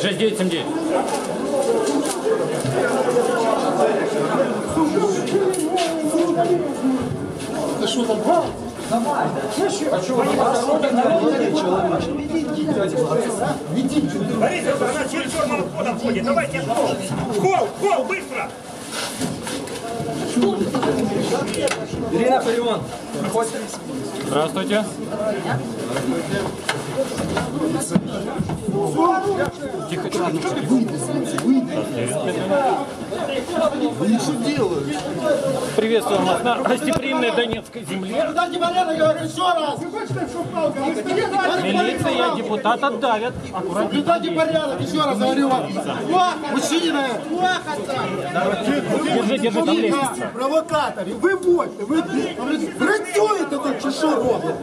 6979. Борис, она через черным входом входит. Давайте в холл. В холл, в холл, быстро! Ирина Фарион. Здравствуйте. Тихо, тихо. Приветствуем вас на гостеприимной Донецкой земле. Милиция, депутата давят. Аккуратнее. Дайте порядок, еще раз говорю вам! Мужчина! Держи, держи, там лестница. Провокаторы, ви вводьте, ви працюєте тут чи що робите?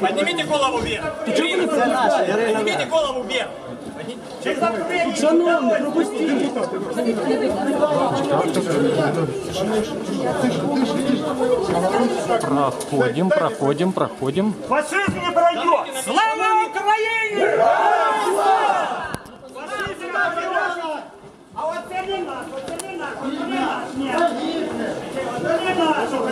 Поднимите голову вверх! Поднимите голову вверх! Шановні, пропустіть! Проходим, проходим, проходим. Фашизм не пройдет! Слава Украине! Фашизм не пройдет! А вот вот вот нет. Вот